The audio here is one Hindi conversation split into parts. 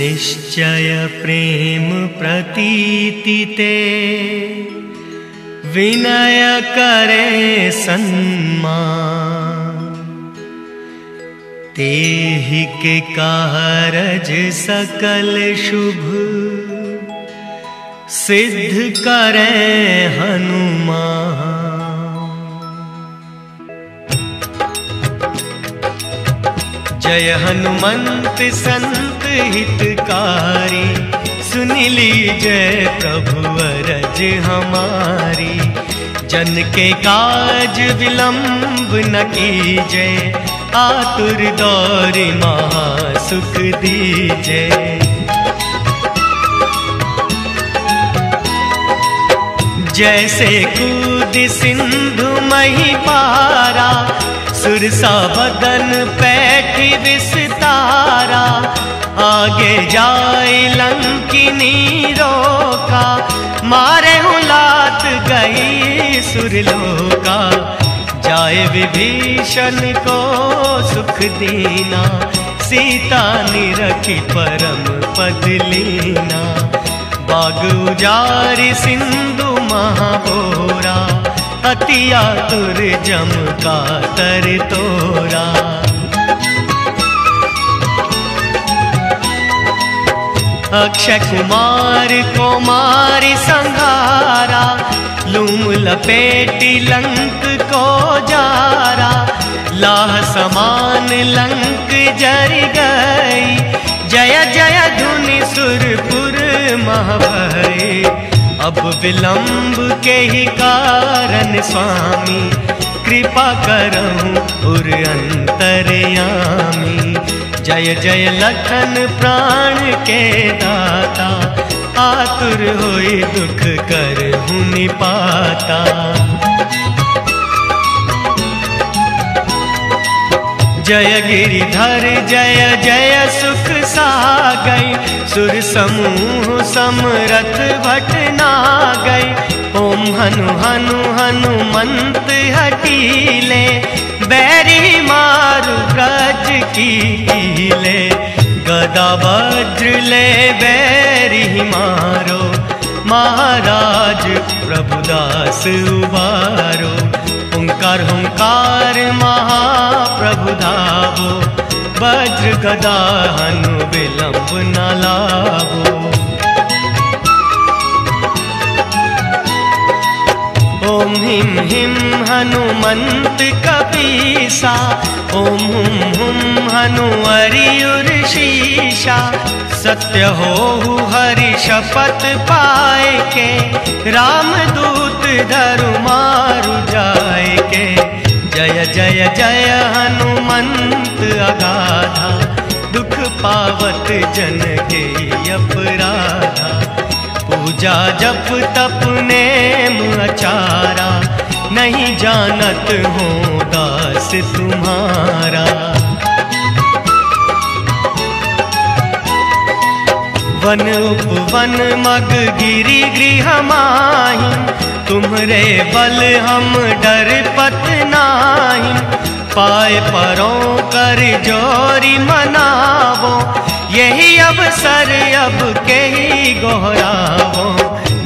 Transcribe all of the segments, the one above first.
निश्चय प्रेम प्रतीतिते विनय करे सन्मान। तेहि के कारज सकल शुभ। सिद्ध करे हनुमान। जय हनुमंत संत हितकारी, सुन लीजय प्रभु अरज हमारी। जन के काज विलंब न कीजय आतुर दौर महा सुख दीजय जैसे कूद सिंधु मही पारा सुरसा बदन पैठ विस्तारा, आगे जाए लंकिनी रोका। मारे लात गई सुरलोका। जाए विभीषण को सुख दीना, सीता निरखी परम पद लीना। बाग उजारी सिंधु महाबोरा अतिया तुर जम का तर तोरा। अक्षय कुमार कुमारी संघारा लूम लपेटी लंक को जारा। लाह समान लंक जर गई, जय जय धुनि सुरपुर महभय। अब विलंब के ही कारण स्वामी, कृपा करहूँ उर अंतरयामी। जय जय लखन प्राण के दाता, आतुर होई दुख कर निपाता। जय गिरिधर जय जय सुख सागई। सुर समूह समरथ भट ना गई ओम हनु हनु, हनुमंत हटीले। बैरी मारु गज की ले गदा वज्र ले बैरी मारो। महाराज प्रभुदास उबारो ओंकार हंकार महाप्रभु धावो। वज्र गदा हनु विलंब न लाभो ओम हिम हिम हनुमंत कपीसा, ओम हुम हुम हनु अरियुर शीशा सत्य हो हरि शपथ पाए के, राम दूत धरु मारु जाए के। जय जय जय हनुमंत अगाधा दुख पावत जन के अपराधा। पूजा जप तप नेम अचारा, नहीं जानत हो दास तुम्हारा। वन उपवन मग गिरी गृह माही, तुम्हरे बल हम डर पत नाही। पाए परों कर जोरी मनावो यही अवसर अब के ही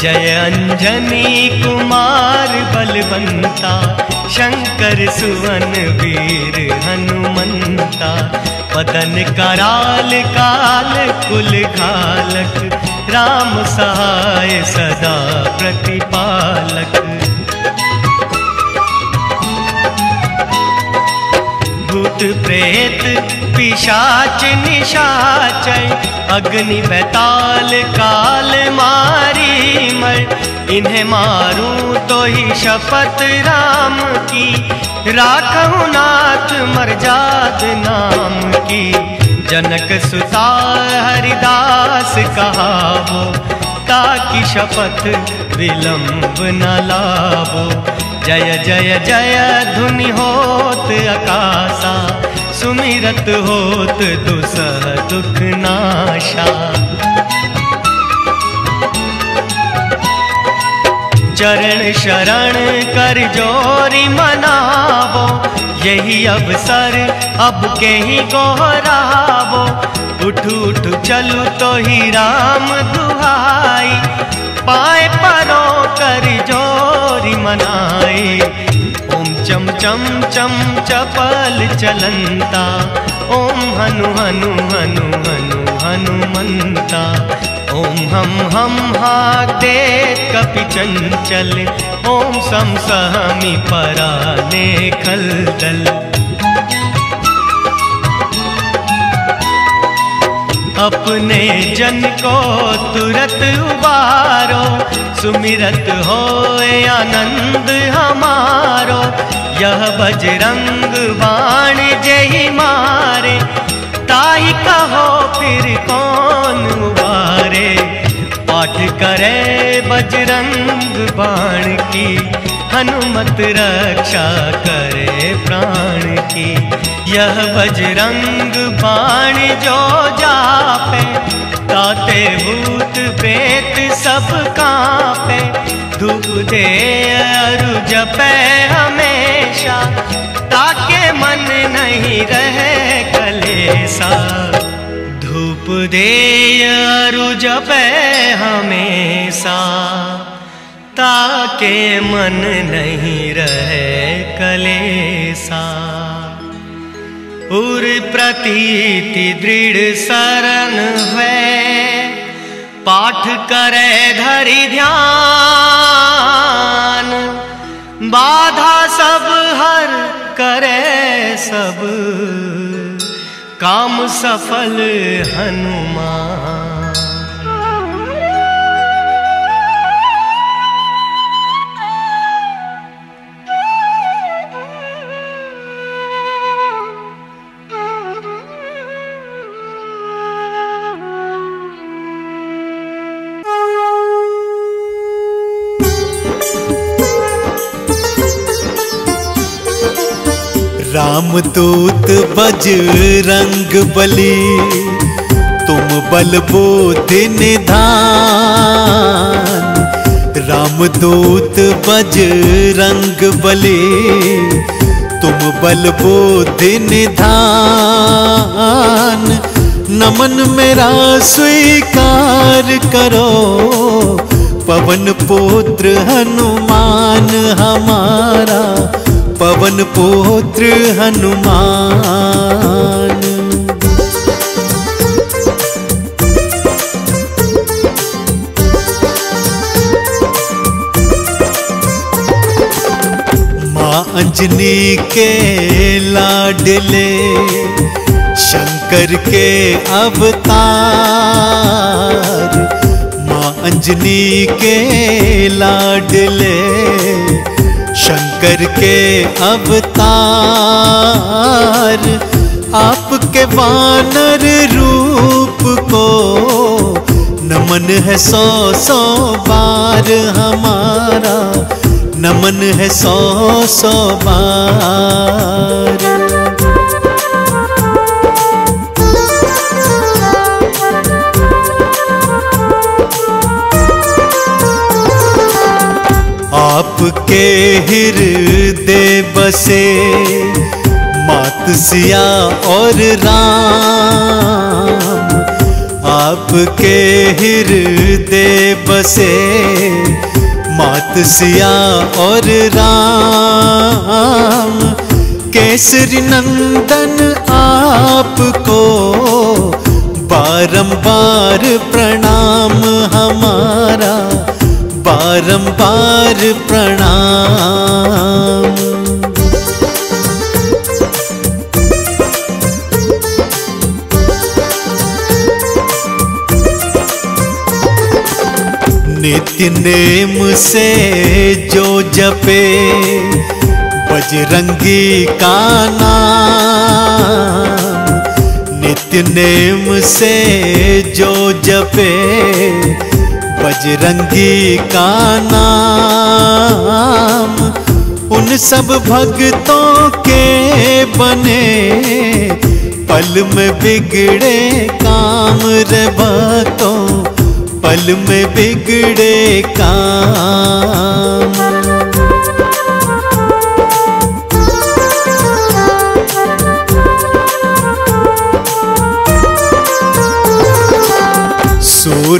जय अंजनी कुमार बलवंता, शंकर सुवन वीर हनुमंता। पदन कराल काल, कुल खालक राम सहाय सदा प्रतिपालक। भूत प्रेत, पिशाच निशाच अग्नि बैताल काल मारी मर। इन्हें मारूं तो ही शपथ राम की राखहु नाथ मरजाद नाम की। जनक सुता हरिदास कहावो ताकि शपथ विलंब न लावो। जय जय जय, धुनि होत अकाशा, सुमिरत होत दुसह दुख नाशा। चरण शरण कर जोरी मनावो, यही अवसर अब के ही गोहरावो उठ उठ चलू तो ही राम दुहाई। पाए परो कर जोरी मनाई। ओम चम चम चम चपल चलंता। ओम हनु हनु हनु हनु हनुमंता। ओम हम हम हाक दे कपि चंचल। ओम सम सहमी पराने खलदल। अपने जन को तुरत उबारो, सुमिरत हो आनंद हमारो। यह बजरंग बाण जय मारे, ताई कहो फिर कौन उबारे? पाठ करे बजरंग बाण की, हनुमत रक्षा करे प्राण की। यह बजरंग बाण जो जापे ताते भूत प्रेत सब कांपे। धूप दे अरु जपे हमेशा, ताके मन नहीं रहे कलेसा धूप दे अरु जपे हमेशा, ताके मन नहीं रहे कलेसा उर प्रतीति दृढ़ शरण है। पाठ करे धरि ध्यान, बाधा सब हर करे सब। काम सफल हनुमान। रामदूत बजरंग बली, तुम बल बुद्धि निधान। रामदूत बजरंग बली, तुम बल बुद्धि निधान। नमन मेरा स्वीकार करो, पवन पुत्र हनुमान हमारा। पवन पुत्र हनुमान। माँ अंजनी के लाडले शंकर के अवतार। माँ अंजनी के लाडले शंकर के अवतार, आपके वानर रूप को नमन है सौ सौ बार हमारा, नमन है सौ सौ बार। आपके हृदय बसे, मात सिया और राम। आपके हृदय बसे, मात सिया और राम। केसरी नंदन आपको बारंबार प्रणाम हमारा। बारंबार प्रणाम। नित्य नेम से जो जपे, बजरंगी का नाम। नित्य नेम से जो जपे बजरंगी का नाम उन सब भक्तों के बने। पल में बिगड़े काम रे भक्तों पल में बिगड़े काम।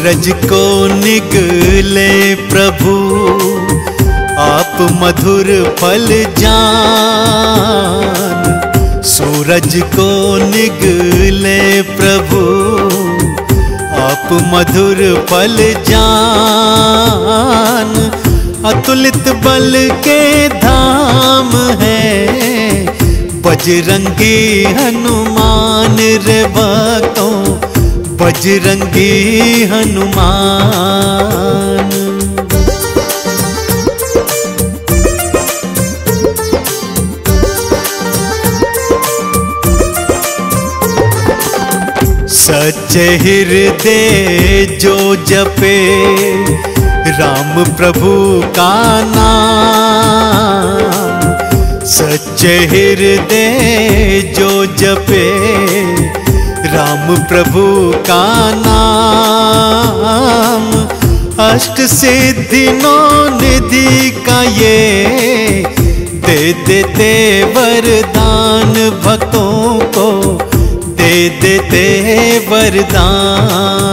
सूरज को निगले प्रभु, आप मधुर फल जान। सूरज को निगले प्रभु, आप मधुर फल जान। अतुलित बल के धाम है, बजरंगी हनुमान रे भक्तों बजरंगी हनुमान। सच हृदय जो जपे राम प्रभु का नाम। सच हृदय जो जपे राम प्रभु का नाम, अष्ट सिद्धि नौ निधि का ये दे देते वरदान भक्तों को, दे देते वरदान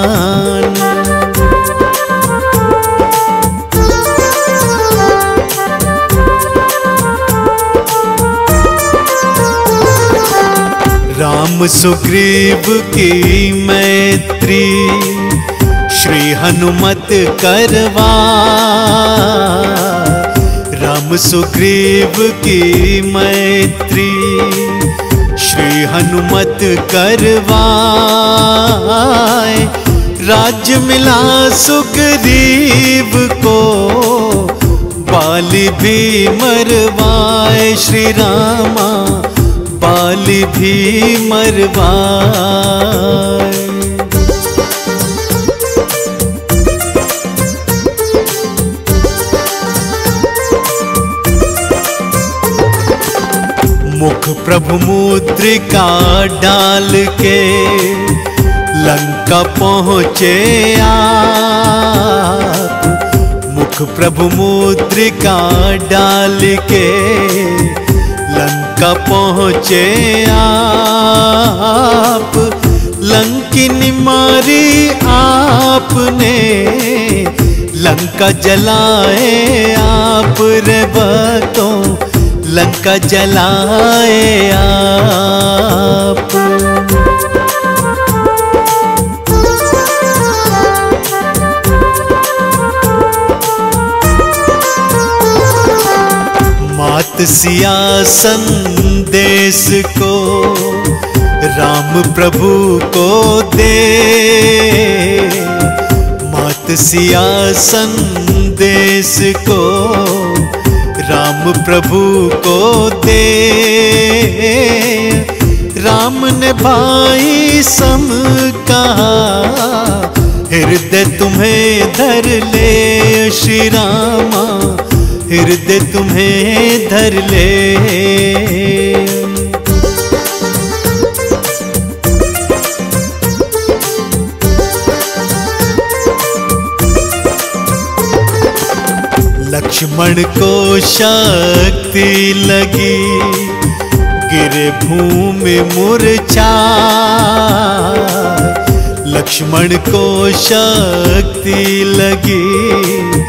राम सुग्रीव की मैत्री, श्री हनुमत करवा। राम सुग्रीव की मैत्री, श्री हनुमत करवाए। राज्य मिला सुग्रीव को, बाली भी मरवाए। श्री रामा बाली भी मरवाए। मुख प्रभु मुद्रिका डाल के लंका पहुँचे आप। मुख प्रभु मुद्रिका डाल के लंका पहुँचे आप लंकिन मारी आपने लंका जलाए आप रे बतों लंका जलाए आप। सिया संदेश को, राम प्रभु को दे। मात सिया संदेश को, राम प्रभु को दे। राम ने भाई सम कहा, हृदय तुम्हें धर ले श्री रामा। हृदय तुम्हें धर ले। लक्ष्मण को शक्ति लगी, गिरे भूमि मूर्छा। लक्ष्मण को शक्ति लगी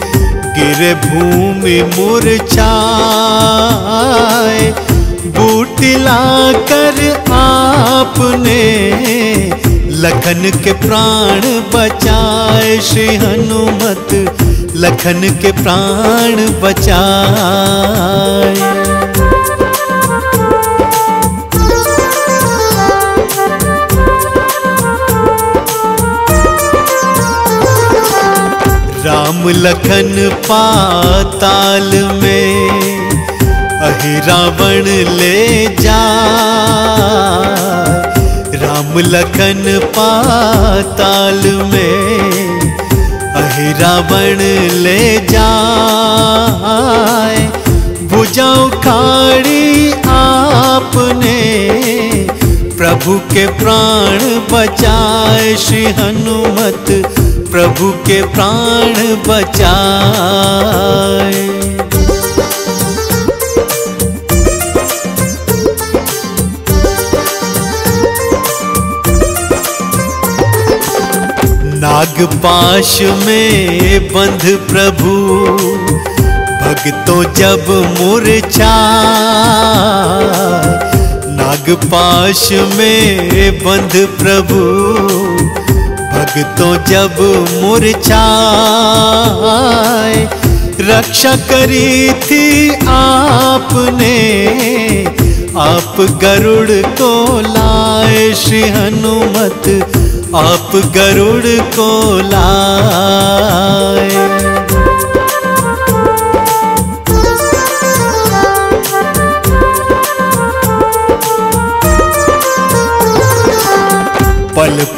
गिरे भूमि मुरछाए बूटी लाकर आपने, लखन के प्राण बचाए श्री हनुमत, लखन के प्राण बचाए। राम लखन पाताल में, अहि रावण ले जा। राम लखन पाताल में, अहि रावण ले जाए। भुजाओ खाड़ी आपने प्रभु के प्राण बचाए श्री हनुमत, प्रभु के प्राण बचाए। नागपाश में बंध प्रभु, भक्तों जब मूर्छा नागपाश में बंध प्रभु। भक्तों जब मूर्छा रक्षा करी थी आपने। आप गरुड़ को लाए श्री हनुमत, आप गरुड़ को लाए।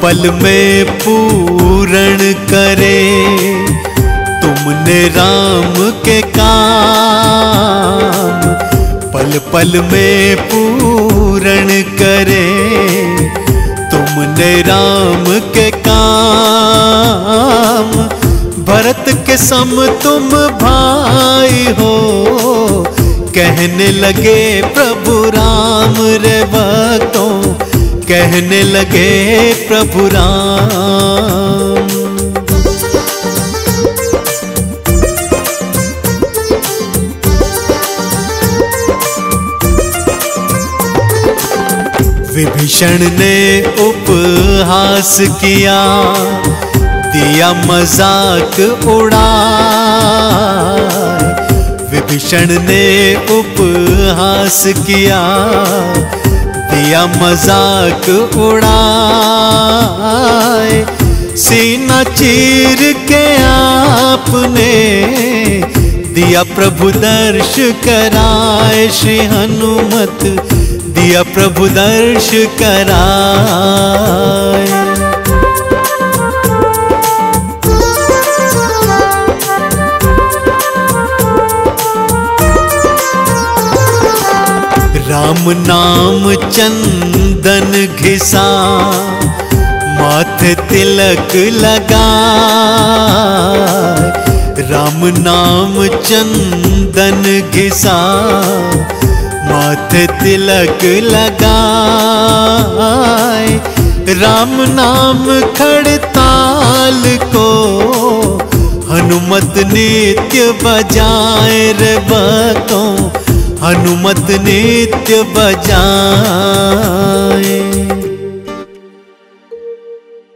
पल में पूरण करे, तुमने राम के काम। पल पल में पूरण करे, तुमने राम के काम। भरत के सम तुम भाई हो, कहने लगे प्रभु राम रे भक्तों कहने लगे, प्रभु राम। विभीषण ने उपहास किया, दिया मज़ाक उड़ा विभीषण ने उपहास किया दिया मज़ाक उड़ाए। सीना चीर के आपने दिया प्रभु दर्श कराए। श्री हनुमत दिया प्रभु दर्श कराए। राम नाम चंदन घिसा, माथे तिलक लगा राम नाम चंदन घिसा, माथे तिलक लगाए। राम नाम खड़ताल को हनुमत नित्य बजाए रे बतों हनुमत नित्य बजाए।